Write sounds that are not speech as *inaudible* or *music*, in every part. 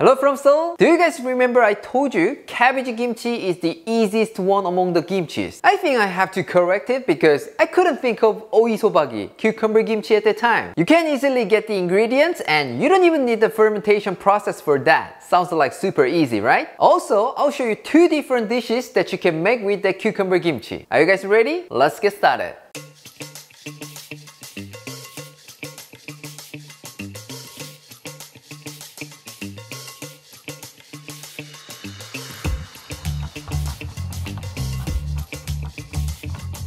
Hello from Seoul! Do you guys remember I told you cabbage kimchi is the easiest one among the kimchis? I think I have to correct it because I couldn't think of oisobagi, cucumber kimchi at the time. You can easily get the ingredients and you don't even need the fermentation process for that. Sounds like super easy, right? Also, I'll show you two different dishes that you can make with the cucumber kimchi. Are you guys ready? Let's get started.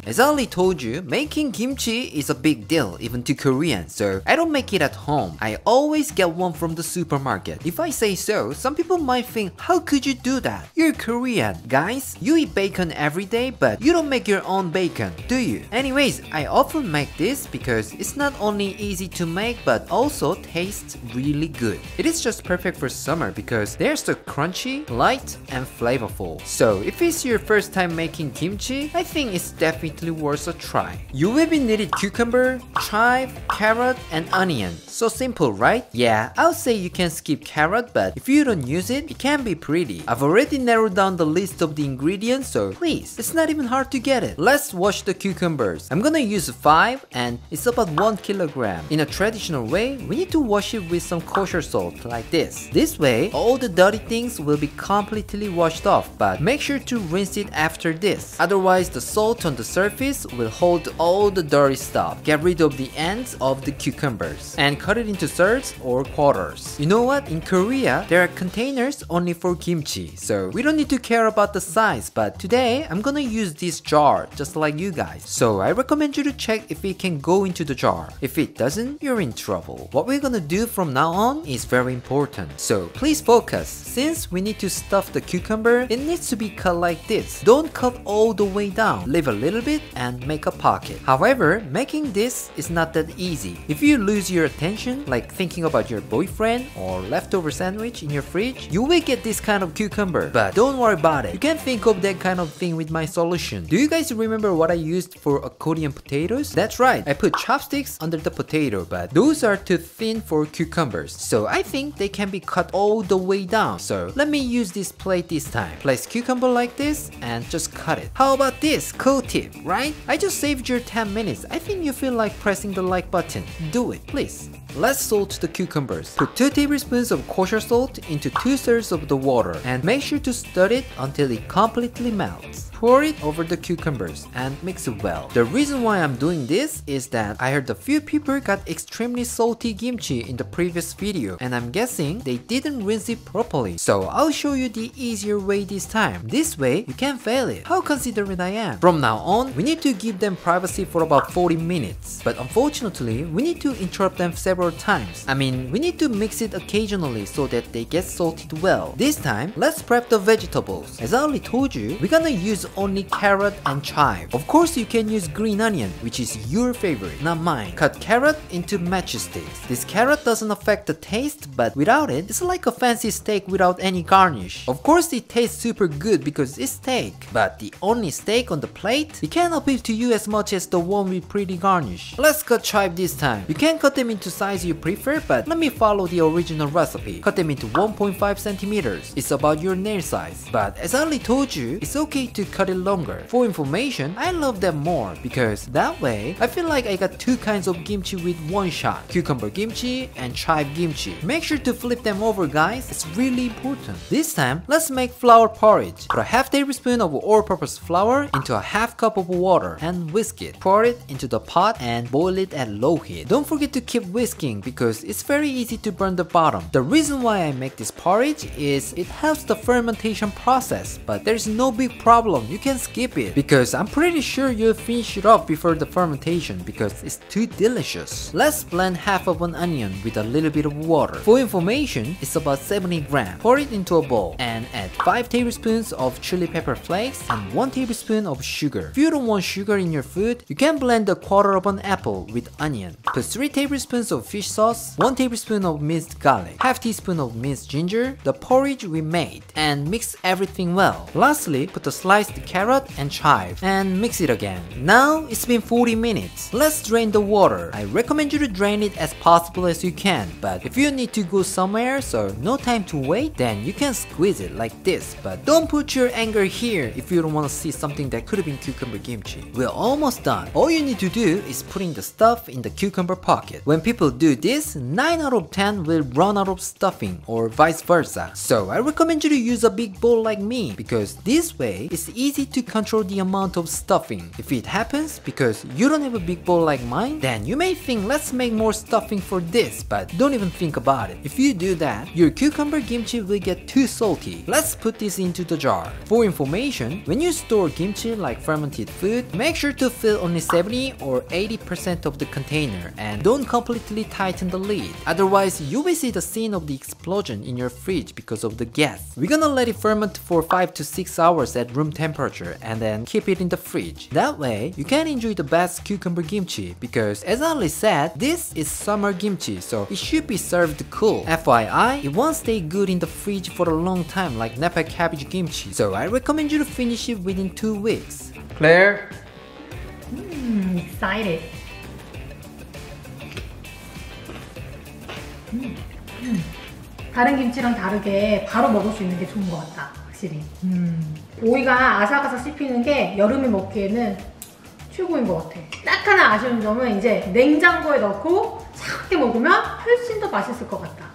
As I already told you, making kimchi is a big deal even to Koreans, so I don't make it at home. I always get one from the supermarket. If I say so, some people might think, how could you do that? You're Korean. Guys, you eat bacon every day, but you don't make your own bacon, do you? Anyways, I often make this because it's not only easy to make, but also tastes really good. It is just perfect for summer because they're so crunchy, light, and flavorful. So if it's your first time making kimchi, I think it's definitely definitely worth a try. You will be needed cucumber, chive, carrot, and onion. So simple, right? Yeah, I'll say you can skip carrot, but if you don't use it, it can be pretty. I've already narrowed down the list of the ingredients, so please, it's not even hard to get it. Let's wash the cucumbers. I'm gonna use 5 and it's about 1 kilogram. In a traditional way, we need to wash it with some kosher salt, like this. This way, all the dirty things will be completely washed off, but make sure to rinse it after this. Otherwise, the salt on the surface surface will hold all the dirty stuff. Get rid of the ends of the cucumbers and cut it into thirds or quarters. You know what? In Korea, there are containers only for kimchi, so we don't need to care about the size, but today I'm gonna use this jar just like you guys. So I recommend you to check if it can go into the jar. If it doesn't, you're in trouble. What we're gonna do from now on is very important. So please focus. Since we need to stuff the cucumber, it needs to be cut like this. Don't cut all the way down. Leave a little bit it and make a pocket. However, making this is not that easy. If you lose your attention, like thinking about your boyfriend or leftover sandwich in your fridge, you will get this kind of cucumber. But don't worry about it. You can think of that kind of thing with my solution. Do you guys remember what I used for accordion potatoes? That's right, I put chopsticks under the potato, but those are too thin for cucumbers. So I think they can be cut all the way down. So let me use this plate this time. Place cucumber like this and just cut it. How about this? Cool tip right? I just saved your 10 minutes. I think you feel like pressing the like button. Do it, please. Let's salt the cucumbers. Put 2 tablespoons of kosher salt into 2 thirds of the water and make sure to stir it until it completely melts. Pour it over the cucumbers and mix it well. The reason why I'm doing this is that I heard a few people got extremely salty kimchi in the previous video and I'm guessing they didn't rinse it properly. So I'll show you the easier way this time. This way you can't fail it. How considerate I am. From now on, we need to give them privacy for about 40 minutes. But unfortunately, we need to interrupt them several times. I mean, we need to mix it occasionally so that they get salted well. This time, let's prep the vegetables. As I already told you, we're gonna use only carrot and chive. Of course, you can use green onion, which is your favorite, not mine. Cut carrot into matchsticks. This carrot doesn't affect the taste, but without it, it's like a fancy steak without any garnish. Of course, it tastes super good because it's steak, but the only steak on the plate, it can't appeal to you as much as the one with pretty garnish. Let's cut chive this time. You can cut them into size you prefer, but let me follow the original recipe. Cut them into 1.5 centimeters. It's about your nail size. But as I already told you, it's okay to cut it longer. For information, I love them more because that way I feel like I got two kinds of kimchi with one shot. Cucumber kimchi and chive kimchi. Make sure to flip them over guys, it's really important. This time, let's make flour porridge. Put a half tablespoon of all-purpose flour into a half cup of water and whisk it. Pour it into the pot and boil it at low heat. Don't forget to keep whisking because it's very easy to burn the bottom. The reason why I make this porridge is it helps the fermentation process, but there's no big problem you can skip it because I'm pretty sure you'll finish it off before the fermentation because it's too delicious. Let's blend half of an onion with a little bit of water. For information, it's about 70 grams. Pour it into a bowl and add 5 tablespoons of chili pepper flakes and 1 tablespoon of sugar. If you don't want sugar in your food, you can blend a quarter of an apple with onion. Put 3 tablespoons of fish sauce, 1 tablespoon of minced garlic, half teaspoon of minced ginger, the porridge we made, and mix everything well. Lastly, put the sliced carrot and chive, and mix it again. Now, it's been 40 minutes. Let's drain the water. I recommend you to drain it as possible as you can, but if you need to go somewhere so no time to wait, then you can squeeze it like this, but don't put your anger here if you don't want to see something that could have been cucumber kimchi. We're almost done. All you need to do is putting the stuff in the cucumber pocket. When people do this, 9 out of 10 will run out of stuffing or vice versa. So I recommend you to use a big bowl like me because this way it's easy to control the amount of stuffing. If it happens because you don't have a big bowl like mine, then you may think let's make more stuffing for this, but don't even think about it. If you do that, your cucumber kimchi will get too salty. Let's put this into the jar. For information, when you store kimchi like fermented food, make sure to fill only 70 or 80% of the container and don't completely tighten the lid. Otherwise, you will see the scene of the explosion in your fridge because of the gas. We're gonna let it ferment for 5 to 6 hours at room temperature and then keep it in the fridge. That way, you can enjoy the best cucumber kimchi because as Ali said, this is summer kimchi so it should be served cool. FYI, it won't stay good in the fridge for a long time like Nepal cabbage kimchi so I recommend you to finish it within 2 weeks. Claire? I'm excited. 음, 음. 다른 김치랑 다르게 바로 먹을 수 있는 게 좋은 것 같다. 확실히. 음. 오이가 아삭아삭 씹히는 게 여름에 먹기에는 최고인 것 같아. 딱 하나 아쉬운 점은 이제 냉장고에 넣고 차갑게 먹으면 훨씬 더 맛있을 것 같다.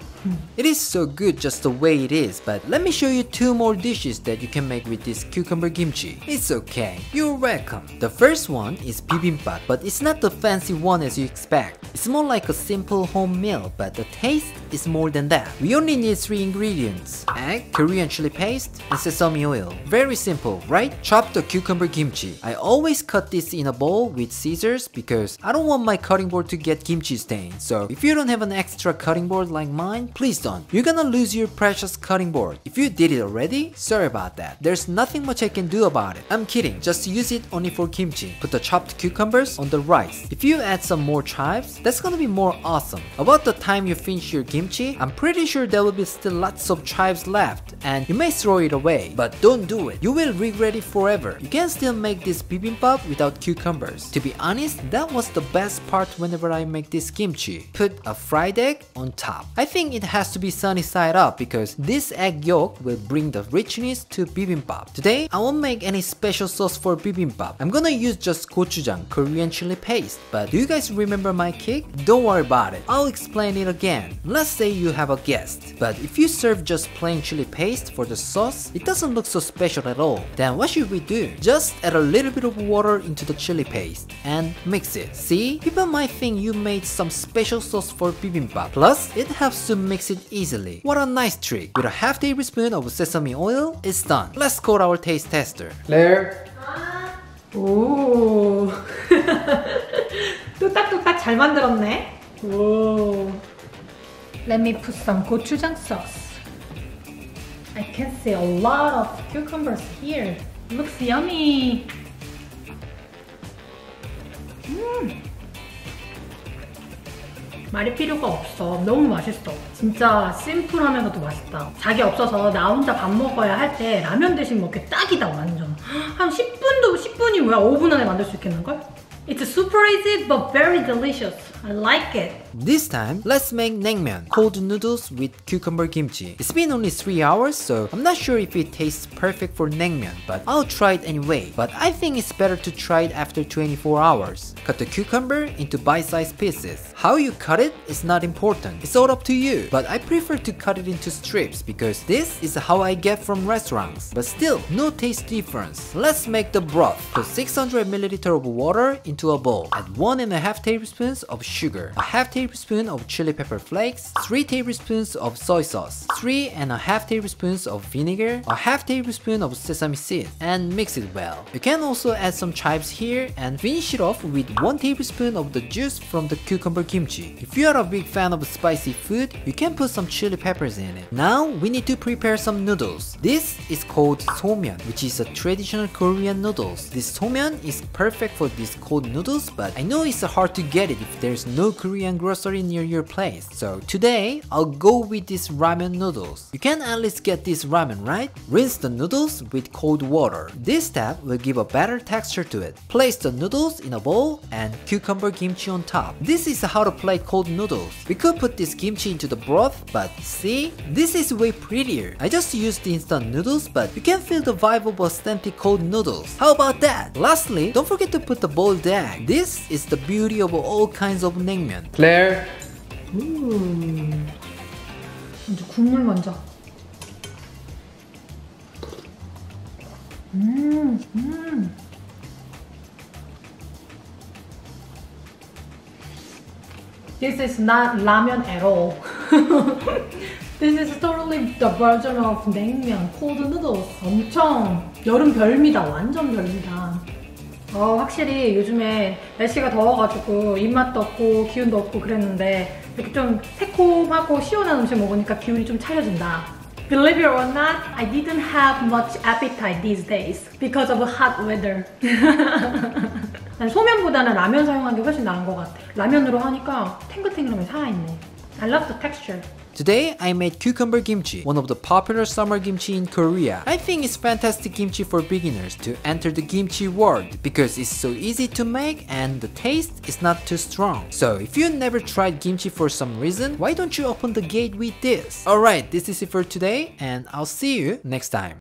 It is so good just the way it is, but let me show you two more dishes that you can make with this cucumber kimchi. It's okay, you're welcome. The first one is bibimbap, but it's not the fancy one as you expect. It's more like a simple home meal, but the taste is more than that. We only need three ingredients egg, Korean chili paste, and sesame oil. Very simple, right? Chop the cucumber kimchi. I always cut this in a bowl with scissors because I don't want my cutting board to get kimchi stain. So if you don't have an extra cutting board like mine, please don't. You're gonna lose your precious cutting board. If you did it already, sorry about that. There's nothing much I can do about it. I'm kidding, just use it only for kimchi. Put the chopped cucumbers on the rice. If you add some more chives, that's gonna be more awesome. About the time you finish your kimchi, I'm pretty sure there will be still lots of chives left and you may throw it away. But don't do it. You will regret it forever. You can still make this bibimbap without cucumbers. To be honest, that was the best part whenever I make this kimchi. Put a fried egg on top. I think it has to be sunny side up because this egg yolk will bring the richness to bibimbap. Today, I won't make any special sauce for bibimbap. I'm gonna use just gochujang, Korean chili paste. But do you guys remember my kick? Don't worry about it. I'll explain it again. Let's say you have a guest. But if you serve just plain chili paste for the sauce, it doesn't look so special at all. Then what should we do? Just add a little bit of water into the chili paste and mix it. See? People might think you made some special sauce for bibimbap. Plus, it helps to mix it easily. What a nice trick. With a half tablespoon of sesame oil, it's done. Let's call our taste tester. Claire? 오. *laughs* 뚝딱뚝딱 잘 만들었네. 오. Let me put some gochujang sauce. I can see a lot of cucumbers here. Looks yummy. 음. 말이 필요가 없어. 너무 맛있어. 진짜 심플하면서도 맛있다. 자기 없어서 나 혼자 밥 먹어야 할 때 라면 대신 먹기 딱이다 완전. 한 10분도 10분이 뭐야 5분 안에 만들 수 있겠는걸? It's super easy but very delicious. I like it. This time, let's make naengmyeon, cold noodles with cucumber kimchi. It's been only 3 hours, so I'm not sure if it tastes perfect for naengmyeon, but I'll try it anyway. But I think it's better to try it after 24 hours. Cut the cucumber into bite-sized pieces. How you cut it is not important. It's all up to you. But I prefer to cut it into strips because this is how I get from restaurants. But still, no taste difference. Let's make the broth. Put 600 ml of water into into a bowl. Add one and a half tablespoons of sugar, a half tablespoon of chili pepper flakes, three tablespoons of soy sauce, three and a half tablespoons of vinegar, a half tablespoon of sesame seeds, and mix it well. You can also add some chives here and finish it off with one tablespoon of the juice from the cucumber kimchi. If you are a big fan of spicy food, you can put some chili peppers in it. Now we need to prepare some noodles. This is called somyeon, which is a traditional Korean noodles. This somyeon is perfect for this cold noodles, but I know it's hard to get it if there's no Korean grocery near your place. So today, I'll go with these ramen noodles. You can at least get this ramen, right? Rinse the noodles with cold water. This step will give a better texture to it. Place the noodles in a bowl and cucumber kimchi on top. This is how to plate cold noodles. We could put this kimchi into the broth, but see? This is way prettier. I just used instant noodles, but you can feel the vibe of authentic cold noodles. How about that? Lastly, don't forget to put the boiled egg. This is the beauty of all kinds of naengmyeon. Claire, 음. 먼저 국물 먼저. 음, 음. This is not ramen at all. This is totally the version of 냉면, cold noodles. 엄청 여름 별미다. 완전 별미다. 어, 확실히 요즘에 날씨가 더워가지고 입맛도 없고 기운도 없고 그랬는데 이렇게 좀 새콤하고 시원한 음식 먹으니까 기운이 좀 차려진다. Believe it or not, I didn't have much appetite these days because of hot weather. *laughs* 난 소면보다는 라면 사용한 게 훨씬 나은 것 같아. 라면으로 하니까 탱글탱글하게 살아있네. I love the texture. Today I made cucumber kimchi, one of the popular summer kimchi in Korea. I think it's fantastic kimchi for beginners to enter the kimchi world because it's so easy to make and the taste is not too strong. So if you never tried kimchi for some reason, why don't you open the gate with this? Alright, this is it for today and I'll see you next time.